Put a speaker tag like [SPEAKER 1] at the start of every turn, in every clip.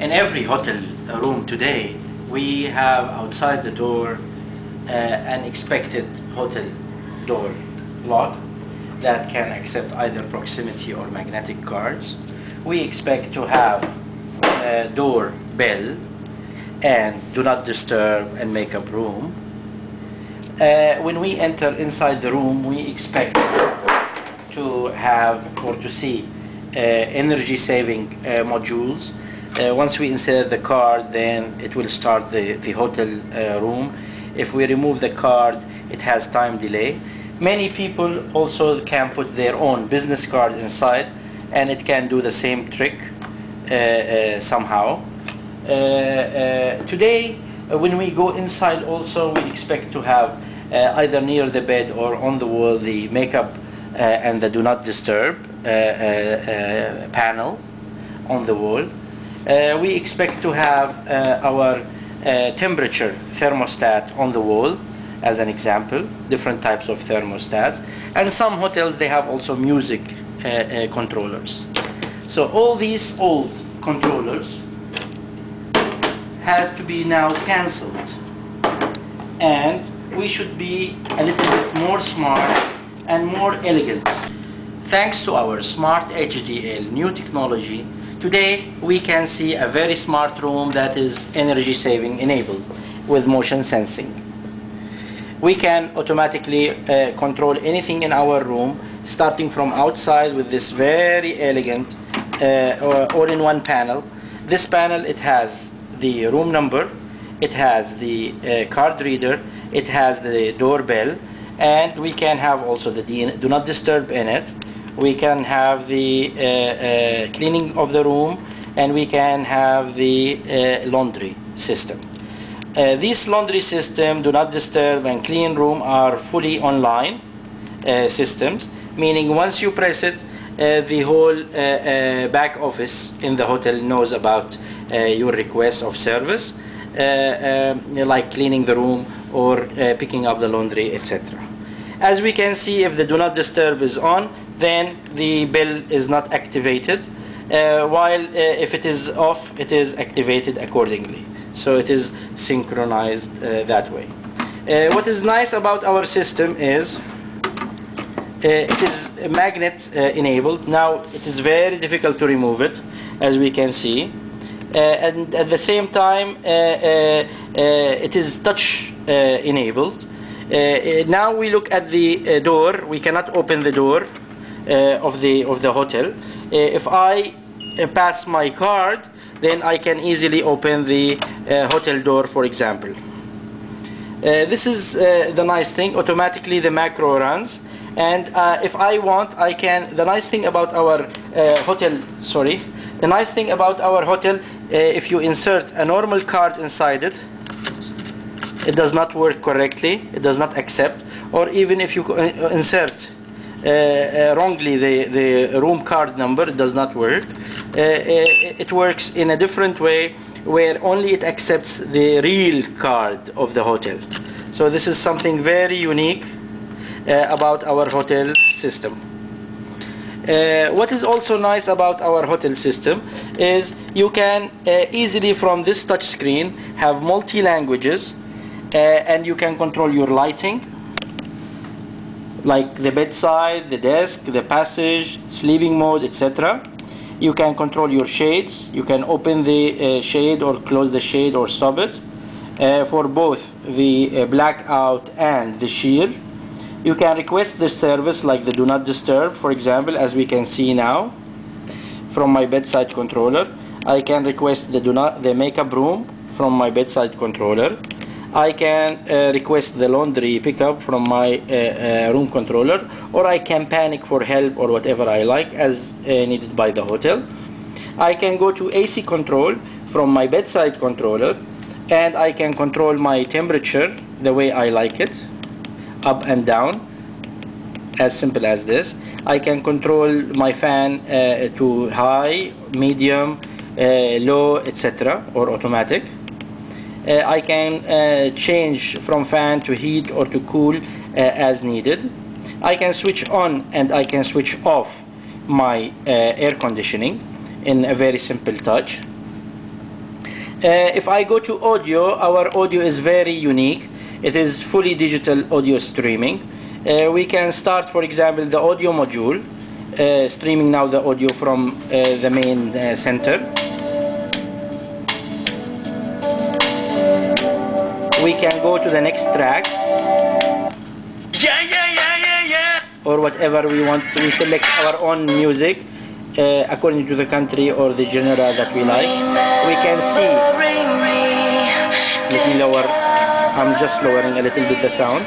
[SPEAKER 1] in every hotel room today, we have outside the door uh, an expected hotel door lock that can accept either proximity or magnetic cards. We expect to have a door bell and do not disturb and make up room. Uh, when we enter inside the room, we expect to have or to see uh, energy saving uh, modules. Uh, once we insert the card, then it will start the, the hotel uh, room. If we remove the card, it has time delay. Many people also can put their own business card inside and it can do the same trick uh, uh, somehow. Uh, uh, today, when we go inside also, we expect to have either near the bed or on the wall the makeup and the do not disturb panel on the wall. Uh, we expect to have uh, our uh, temperature thermostat on the wall as an example, different types of thermostats. And some hotels, they have also music uh, uh, controllers. So all these old controllers has to be now cancelled. And we should be a little bit more smart and more elegant. Thanks to our Smart HDL new technology, today we can see a very smart room that is energy saving enabled with motion sensing. We can automatically uh, control anything in our room starting from outside with this very elegant uh, all-in-one panel. This panel, it has the room number, it has the uh, card reader, it has the doorbell, and we can have also the do not disturb in it. We can have the uh, uh, cleaning of the room, and we can have the uh, laundry system. Uh, these laundry system, do not disturb and clean room are fully online uh, systems, meaning once you press it, uh, the whole back office in the hotel knows about your request of service, um, like cleaning the room or picking up the laundry, etc. As we can see, if the do not disturb is on, then the bell is not activated, uh, while uh, if it is off, it is activated accordingly. So it is synchronized uh, that way. Uh, what is nice about our system is uh, it is magnet uh, enabled. Now it is very difficult to remove it, as we can see. And at the same time, it is touch enabled. Now we look at the door. We cannot open the door of the of the hotel. Uh, if I uh, pass my card, then I can easily open the uh, hotel door, for example. Uh, this is uh, the nice thing. Automatically the macro runs. And uh, if I want, I can. The nice thing about our uh, hotel, sorry, the nice thing about our hotel, uh, if you insert a normal card inside it, it does not work correctly. It does not accept. Or even if you uh, insert uh, uh, wrongly the, the room card number, does not work. Uh, uh, it works in a different way where only it accepts the real card of the hotel. So this is something very unique about our hotel system. Uh, what is also nice about our hotel system is you can uh, easily from this touch screen have multi languages uh, and you can control your lighting like the bedside, the desk, the passage, sleeping mode, etc. You can control your shades. You can open the uh, shade or close the shade or stop it uh, for both the uh, blackout and the sheer. You can request the service like the do not disturb, for example, as we can see now from my bedside controller. I can request the do not the makeup room from my bedside controller. I can uh, request the laundry pickup from my uh, uh, room controller or I can panic for help or whatever I like as needed by the hotel. I can go to AC control from my bedside controller and I can control my temperature the way I like it up and down as simple as this. I can control my fan uh, to high, medium, uh, low, etc. or automatic. Uh, I can uh, change from fan to heat or to cool uh, as needed. I can switch on and I can switch off my air conditioning in a very simple touch. Uh, if I go to audio, our audio is very unique. It is fully digital audio streaming. Uh, we can start, for example, the audio module, uh, streaming now the audio from the main center. Go to the next track.
[SPEAKER 2] Yeah, yeah, yeah, yeah, yeah.
[SPEAKER 1] or whatever we want. We select our own music uh, according to the country or the genre that we like. We can see. Let me lower. I'm just lowering a little bit the sound.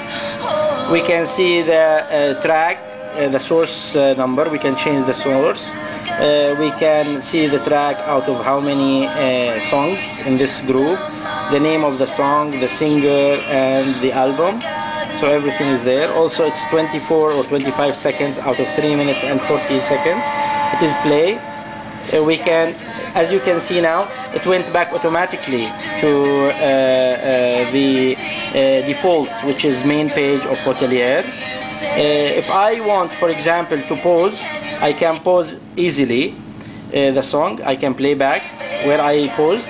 [SPEAKER 1] We can see the uh, track, uh, the source uh, number. We can change the source. Uh, we can see the track out of how many uh, songs in this group, the name of the song, the singer, and the album. So everything is there. Also it's 24 or 25 seconds out of 3 minutes and 40 seconds. It is play. Uh, we can as you can see now it went back automatically to uh, uh, the uh, default which is main page of Hotelier. If I want for example to pause I can pause easily the song. I can play back where I paused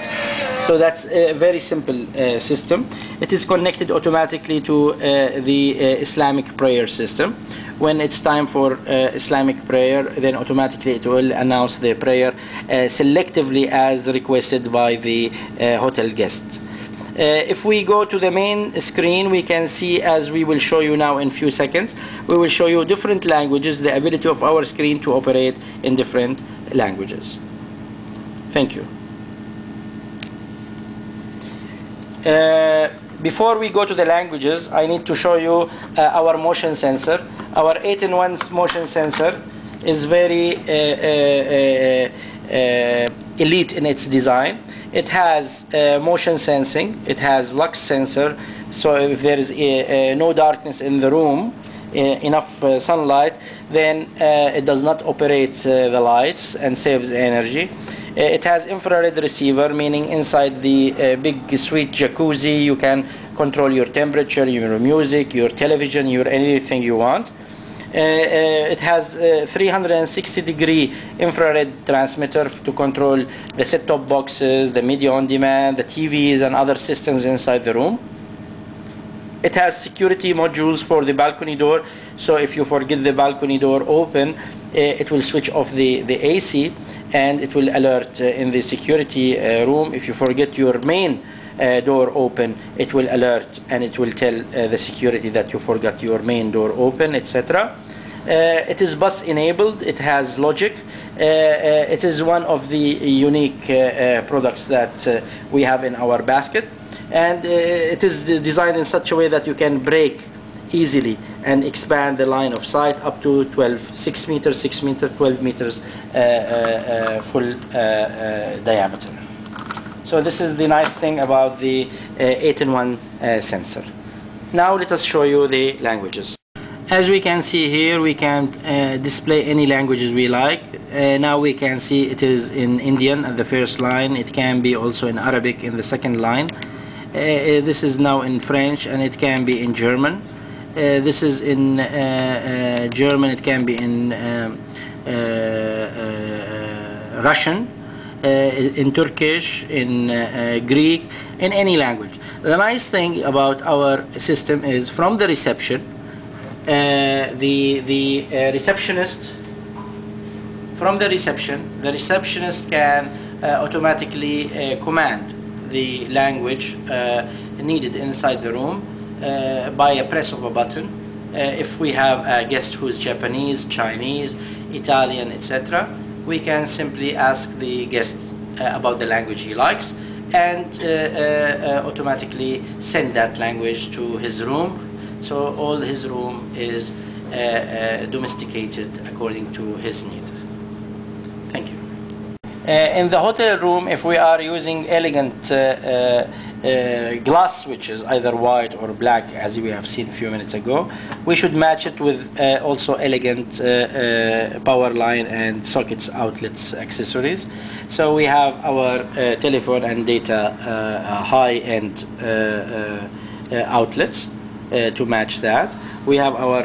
[SPEAKER 1] so that's a very simple uh, system. It is connected automatically to uh, the uh, Islamic prayer system. When it's time for uh, Islamic prayer, then automatically it will announce the prayer uh, selectively as requested by the uh, hotel guests. Uh, if we go to the main screen, we can see, as we will show you now in few seconds, we will show you different languages, the ability of our screen to operate in different languages. Thank you. Uh, before we go to the languages, I need to show you uh, our motion sensor. Our 8-in-1 motion sensor is very uh, uh, uh, elite in its design. It has uh, motion sensing, it has lux sensor, so if there is no darkness in the room, enough sunlight, then it does not operate the lights and saves energy. Uh, it has infrared receiver, meaning inside the uh, big suite jacuzzi you can control your temperature, your music, your television, your anything you want. Uh, uh, it has uh, 360 degree infrared transmitter to control the set-top boxes, the media on demand, the TVs and other systems inside the room. It has security modules for the balcony door, so if you forget the balcony door open, it will switch off the, the AC and it will alert uh, in the security uh, room. If you forget your main uh, door open it will alert and it will tell uh, the security that you forgot your main door open etc uh, it is bus enabled. It has logic. Uh, it is one of the unique products that we have in our basket. And it is designed in such a way that you can break easily and expand the line of sight up to 12, 6 meters, 6 meters, 12 meters uh, uh, uh, full diameter. So this is the nice thing about the 8-in-1 sensor. Now let us show you the languages. As we can see here, we can uh, display any languages we like. Uh, now we can see it is in Indian at the first line. It can be also in Arabic in the second line. Uh, this is now in French and it can be in German. Uh, this is in uh, uh, German, it can be in um, Russian, in Turkish, in Greek, in any language. The nice thing about our system is from the reception, the, the receptionist from the reception, the receptionist can uh, automatically uh, command the language uh, needed inside the room uh, by a press of a button. Uh, if we have a guest who is Japanese, Chinese, Italian, etc., we can simply ask the guest uh, about the language he likes and automatically send that language to his room. So all his room is domesticated according to his need. Thank you. Uh, in the hotel room, if we are using elegant uh, glass switches, either white or black, as we have seen a few minutes ago. We should match it with uh, also elegant uh, uh power line and sockets, outlets, accessories. So we have our uh, telephone and data uh, high-end outlets to match that. We have our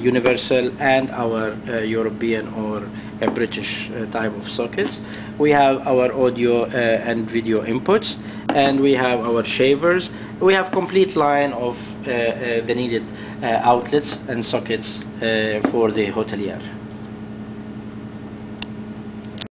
[SPEAKER 1] universal and our European or British type of sockets we have our audio and video inputs and we have our shavers. We have complete line of uh, uh, the needed uh, outlets and sockets for the hotelier